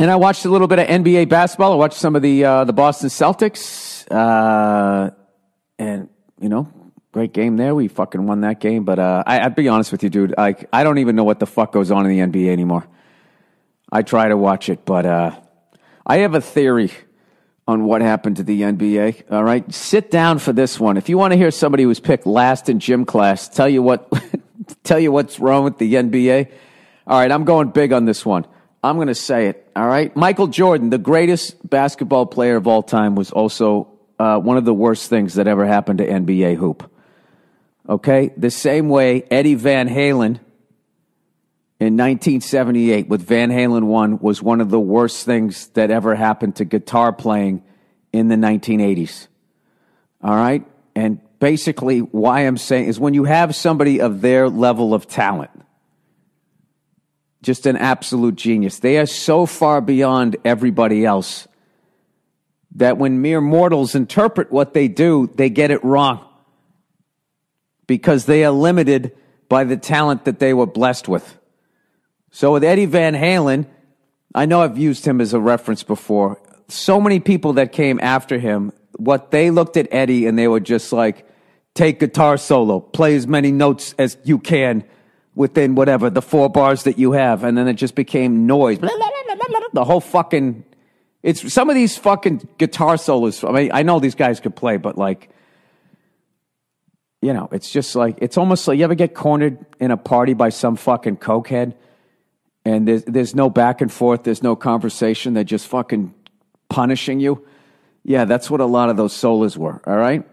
And I watched a little bit of NBA basketball. I watched some of the uh, the Boston Celtics, uh, and you know, great game there. We fucking won that game. But uh, I, I'd be honest with you, dude. Like, I don't even know what the fuck goes on in the NBA anymore. I try to watch it, but uh, I have a theory on what happened to the NBA. All right, sit down for this one. If you want to hear somebody who was picked last in gym class tell you what, tell you what's wrong with the NBA. All right, I'm going big on this one. I'm going to say it. All right. Michael Jordan, the greatest basketball player of all time, was also uh, one of the worst things that ever happened to NBA hoop. Okay. The same way Eddie Van Halen in 1978 with Van Halen 1 was one of the worst things that ever happened to guitar playing in the 1980s. All right. And basically, why I'm saying is when you have somebody of their level of talent, just an absolute genius. They are so far beyond everybody else that when mere mortals interpret what they do, they get it wrong because they are limited by the talent that they were blessed with. So with Eddie Van Halen, I know I've used him as a reference before. So many people that came after him, what they looked at Eddie and they were just like, take guitar solo, play as many notes as you can within whatever the four bars that you have, and then it just became noise. The whole fucking it's some of these fucking guitar solos. I mean, I know these guys could play, but like, you know, it's just like it's almost like you ever get cornered in a party by some fucking cokehead, and there's there's no back and forth, there's no conversation, they're just fucking punishing you. Yeah, that's what a lot of those solos were. All right.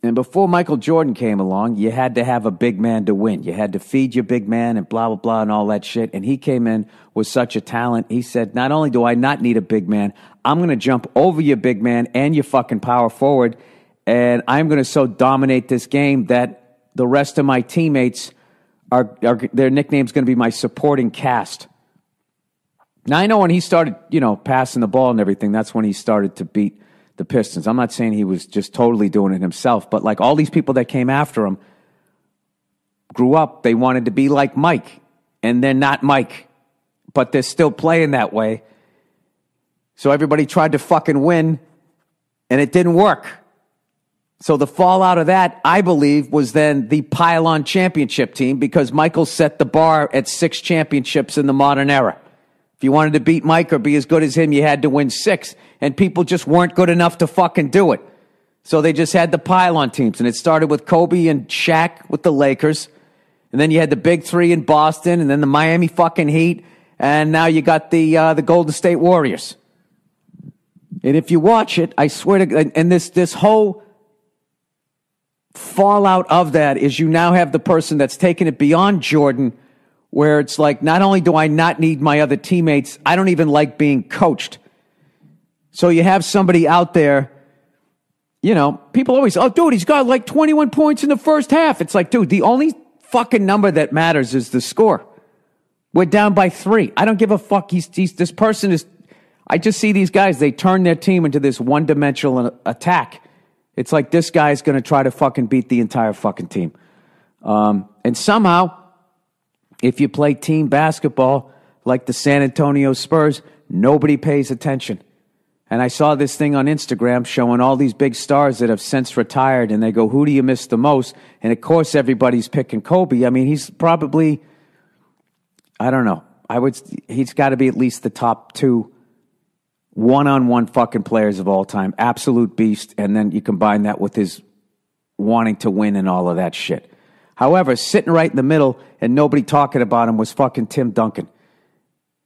And before Michael Jordan came along, you had to have a big man to win. You had to feed your big man and blah, blah, blah, and all that shit. And he came in with such a talent. He said, Not only do I not need a big man, I'm going to jump over your big man and your fucking power forward. And I'm going to so dominate this game that the rest of my teammates are, are their nickname's going to be my supporting cast. Now, I know when he started, you know, passing the ball and everything, that's when he started to beat the Pistons. I'm not saying he was just totally doing it himself, but like all these people that came after him grew up, they wanted to be like Mike, and they're not Mike, but they're still playing that way. So everybody tried to fucking win, and it didn't work. So the fallout of that, I believe, was then the pile-on championship team because Michael set the bar at six championships in the modern era. If you wanted to beat Mike or be as good as him, you had to win six. And people just weren't good enough to fucking do it. So they just had the pile-on teams. And it started with Kobe and Shaq with the Lakers. And then you had the big three in Boston and then the Miami fucking Heat. And now you got the, uh, the Golden State Warriors. And if you watch it, I swear to God, and this, this whole fallout of that is you now have the person that's taken it beyond Jordan – where it's like, not only do I not need my other teammates, I don't even like being coached. So you have somebody out there, you know, people always, oh, dude, he's got like 21 points in the first half. It's like, dude, the only fucking number that matters is the score. We're down by three. I don't give a fuck. He's, he's this person is, I just see these guys, they turn their team into this one dimensional attack. It's like this guy's going to try to fucking beat the entire fucking team. Um, and somehow, if you play team basketball like the San Antonio Spurs, nobody pays attention. And I saw this thing on Instagram showing all these big stars that have since retired, and they go, Who do you miss the most? And of course, everybody's picking Kobe. I mean, he's probably, I don't know, I would, he's got to be at least the top two one on one fucking players of all time. Absolute beast. And then you combine that with his wanting to win and all of that shit. However, sitting right in the middle and nobody talking about him was fucking Tim Duncan.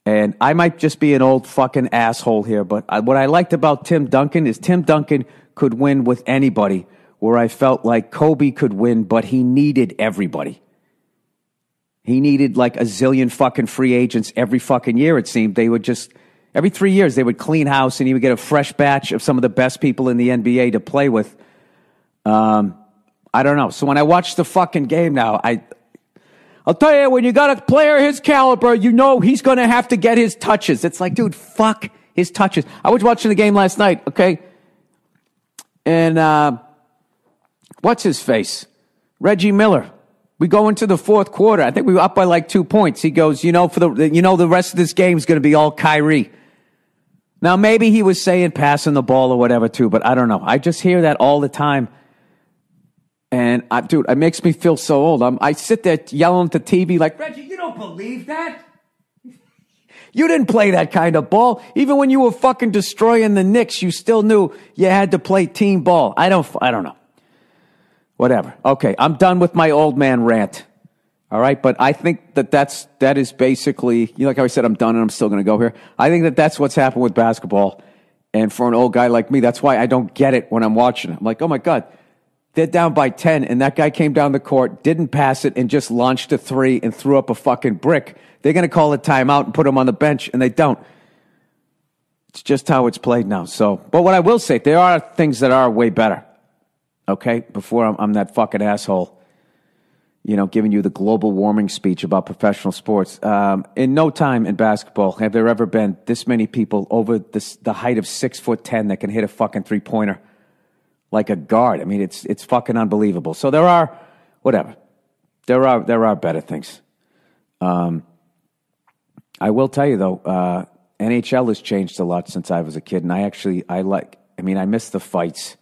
And I might just be an old fucking asshole here, but I, what I liked about Tim Duncan is Tim Duncan could win with anybody, where I felt like Kobe could win, but he needed everybody. He needed like a zillion fucking free agents every fucking year, it seemed. They would just, every three years, they would clean house and he would get a fresh batch of some of the best people in the NBA to play with. Um, I don't know. So when I watch the fucking game now, I, I'll tell you, when you got a player his caliber, you know he's going to have to get his touches. It's like, dude, fuck his touches. I was watching the game last night, okay? And, uh, what's his face? Reggie Miller. We go into the fourth quarter. I think we were up by like two points. He goes, you know, for the, you know, the rest of this game is going to be all Kyrie. Now, maybe he was saying passing the ball or whatever too, but I don't know. I just hear that all the time. And I, dude, it makes me feel so old. I'm, I sit there yelling at the TV like, Reggie, you don't believe that? You didn't play that kind of ball. Even when you were fucking destroying the Knicks, you still knew you had to play team ball. I don't, I don't know. Whatever. Okay, I'm done with my old man rant. All right, but I think that that's that is basically, you know, like I said, I'm done and I'm still going to go here. I think that that's what's happened with basketball, and for an old guy like me, that's why I don't get it when I'm watching. I'm like, oh my god, they're down by ten, and that guy came down the court, didn't pass it, and just launched a three and threw up a fucking brick. They're going to call a timeout and put him on the bench, and they don't. It's just how it's played now. So, but what I will say, there are things that are way better. Okay, before I'm, I'm that fucking asshole you know, giving you the global warming speech about professional sports. Um, in no time in basketball have there ever been this many people over this, the height of six foot ten that can hit a fucking three pointer like a guard. I mean, it's it's fucking unbelievable. So there are whatever. There are there are better things. Um, I will tell you though, uh, NHL has changed a lot since I was a kid, and I actually I like. I mean, I miss the fights.